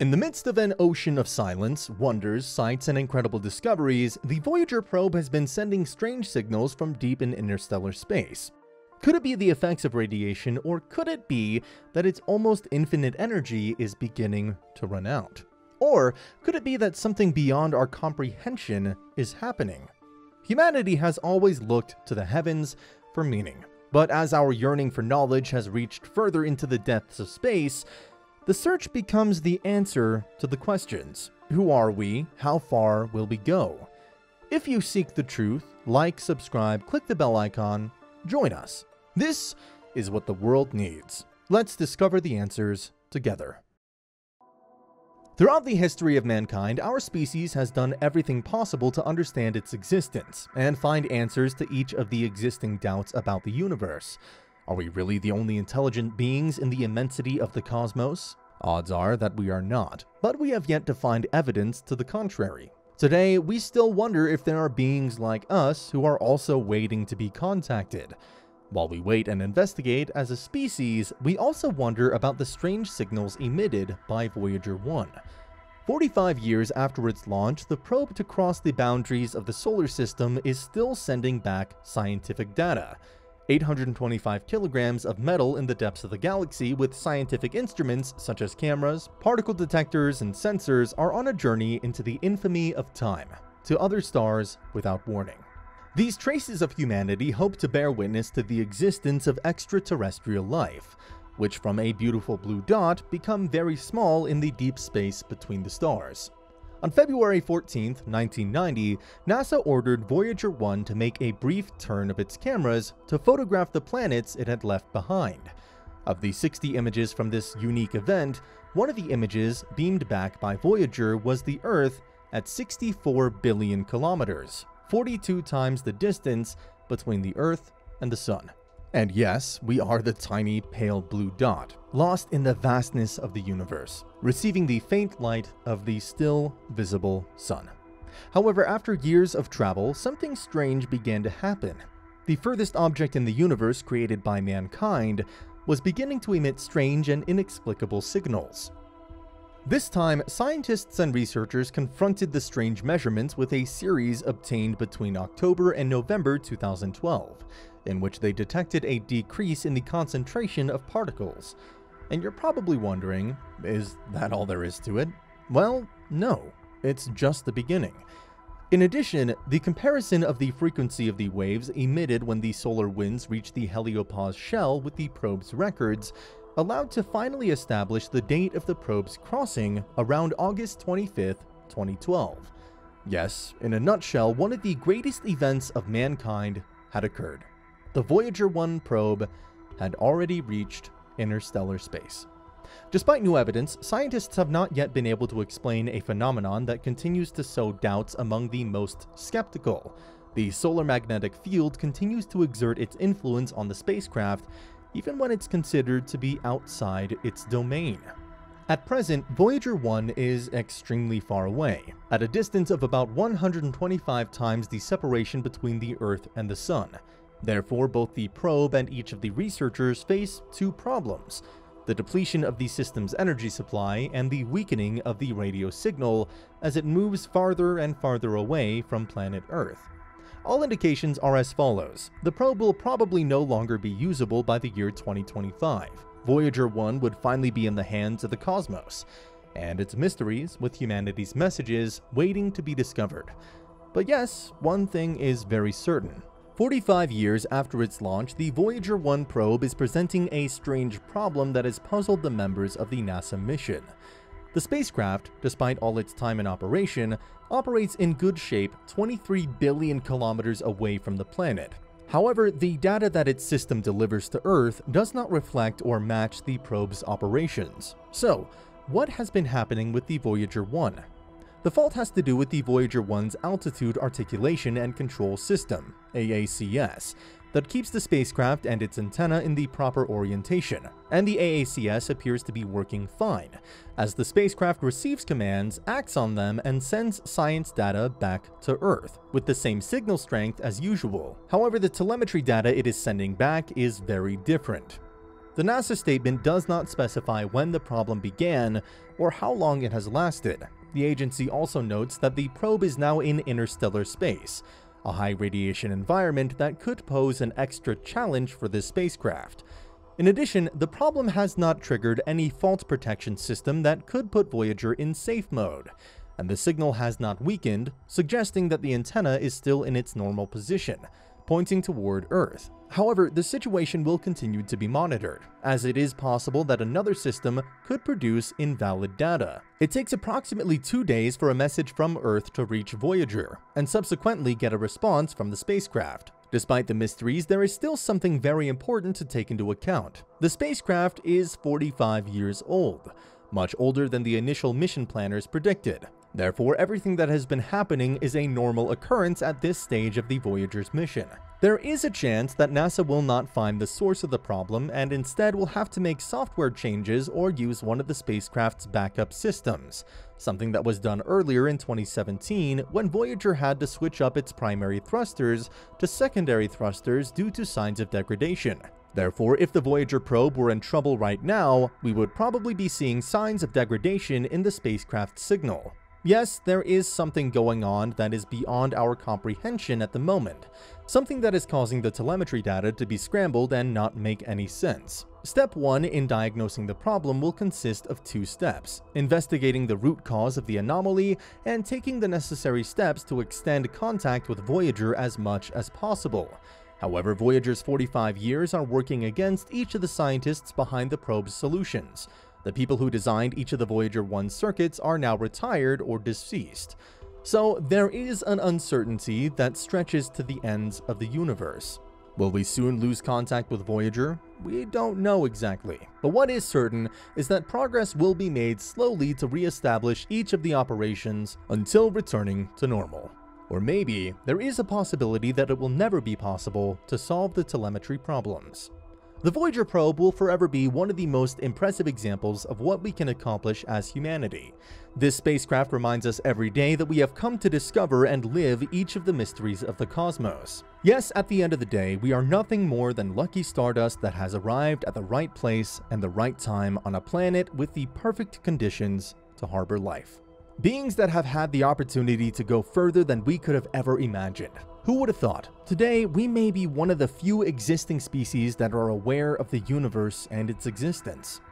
In the midst of an ocean of silence, wonders, sights, and incredible discoveries, the Voyager probe has been sending strange signals from deep in interstellar space. Could it be the effects of radiation, or could it be that its almost infinite energy is beginning to run out? Or could it be that something beyond our comprehension is happening? Humanity has always looked to the heavens for meaning. But as our yearning for knowledge has reached further into the depths of space, the search becomes the answer to the questions Who are we? How far will we go? If you seek the truth, like, subscribe, click the bell icon, join us. This is what the world needs. Let's discover the answers together. Throughout the history of mankind, our species has done everything possible to understand its existence and find answers to each of the existing doubts about the universe. Are we really the only intelligent beings in the immensity of the cosmos? Odds are that we are not, but we have yet to find evidence to the contrary. Today, we still wonder if there are beings like us who are also waiting to be contacted. While we wait and investigate as a species, we also wonder about the strange signals emitted by Voyager 1. 45 years after its launch, the probe to cross the boundaries of the solar system is still sending back scientific data. 825 kilograms of metal in the depths of the galaxy with scientific instruments such as cameras, particle detectors, and sensors are on a journey into the infamy of time, to other stars without warning. These traces of humanity hope to bear witness to the existence of extraterrestrial life, which from a beautiful blue dot become very small in the deep space between the stars. On February 14, 1990, NASA ordered Voyager 1 to make a brief turn of its cameras to photograph the planets it had left behind. Of the 60 images from this unique event, one of the images beamed back by Voyager was the Earth at 64 billion kilometers, 42 times the distance between the Earth and the Sun. And yes, we are the tiny pale blue dot, lost in the vastness of the universe, receiving the faint light of the still visible sun. However, after years of travel, something strange began to happen. The furthest object in the universe created by mankind was beginning to emit strange and inexplicable signals. This time, scientists and researchers confronted the strange measurements with a series obtained between October and November 2012, in which they detected a decrease in the concentration of particles. And you're probably wondering, is that all there is to it? Well, no, it's just the beginning. In addition, the comparison of the frequency of the waves emitted when the solar winds reached the heliopause shell with the probe's records allowed to finally establish the date of the probe's crossing around August 25, 2012. Yes, in a nutshell, one of the greatest events of mankind had occurred the Voyager 1 probe had already reached interstellar space. Despite new evidence, scientists have not yet been able to explain a phenomenon that continues to sow doubts among the most skeptical. The solar magnetic field continues to exert its influence on the spacecraft, even when it's considered to be outside its domain. At present, Voyager 1 is extremely far away, at a distance of about 125 times the separation between the Earth and the Sun, Therefore, both the probe and each of the researchers face two problems the depletion of the system's energy supply and the weakening of the radio signal as it moves farther and farther away from planet Earth. All indications are as follows. The probe will probably no longer be usable by the year 2025. Voyager 1 would finally be in the hands of the cosmos, and its mysteries, with humanity's messages, waiting to be discovered. But yes, one thing is very certain. 45 years after its launch, the Voyager 1 probe is presenting a strange problem that has puzzled the members of the NASA mission. The spacecraft, despite all its time in operation, operates in good shape 23 billion kilometers away from the planet. However, the data that its system delivers to Earth does not reflect or match the probe's operations. So, what has been happening with the Voyager 1? The fault has to do with the Voyager 1's Attitude Articulation and Control System, AACS, that keeps the spacecraft and its antenna in the proper orientation, and the AACS appears to be working fine, as the spacecraft receives commands, acts on them, and sends science data back to Earth, with the same signal strength as usual. However, the telemetry data it is sending back is very different. The NASA statement does not specify when the problem began or how long it has lasted. The agency also notes that the probe is now in interstellar space, a high radiation environment that could pose an extra challenge for this spacecraft. In addition, the problem has not triggered any fault protection system that could put Voyager in safe mode, and the signal has not weakened, suggesting that the antenna is still in its normal position, pointing toward Earth. However, the situation will continue to be monitored, as it is possible that another system could produce invalid data. It takes approximately two days for a message from Earth to reach Voyager, and subsequently get a response from the spacecraft. Despite the mysteries, there is still something very important to take into account. The spacecraft is 45 years old, much older than the initial mission planners predicted. Therefore, everything that has been happening is a normal occurrence at this stage of the Voyager's mission. There is a chance that NASA will not find the source of the problem and instead will have to make software changes or use one of the spacecraft's backup systems, something that was done earlier in 2017 when Voyager had to switch up its primary thrusters to secondary thrusters due to signs of degradation. Therefore, if the Voyager probe were in trouble right now, we would probably be seeing signs of degradation in the spacecraft signal. Yes, there is something going on that is beyond our comprehension at the moment, something that is causing the telemetry data to be scrambled and not make any sense. Step 1 in diagnosing the problem will consist of two steps, investigating the root cause of the anomaly and taking the necessary steps to extend contact with Voyager as much as possible. However, Voyager's 45 years are working against each of the scientists behind the probe's solutions, the people who designed each of the Voyager 1 circuits are now retired or deceased. So there is an uncertainty that stretches to the ends of the universe. Will we soon lose contact with Voyager? We don't know exactly. But what is certain is that progress will be made slowly to re-establish each of the operations until returning to normal. Or maybe there is a possibility that it will never be possible to solve the telemetry problems. The Voyager probe will forever be one of the most impressive examples of what we can accomplish as humanity. This spacecraft reminds us every day that we have come to discover and live each of the mysteries of the cosmos. Yes, at the end of the day, we are nothing more than lucky stardust that has arrived at the right place and the right time on a planet with the perfect conditions to harbor life. Beings that have had the opportunity to go further than we could have ever imagined. Who would have thought? Today, we may be one of the few existing species that are aware of the universe and its existence.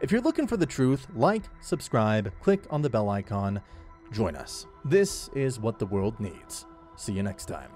If you're looking for the truth, like, subscribe, click on the bell icon, join us. This is what the world needs. See you next time.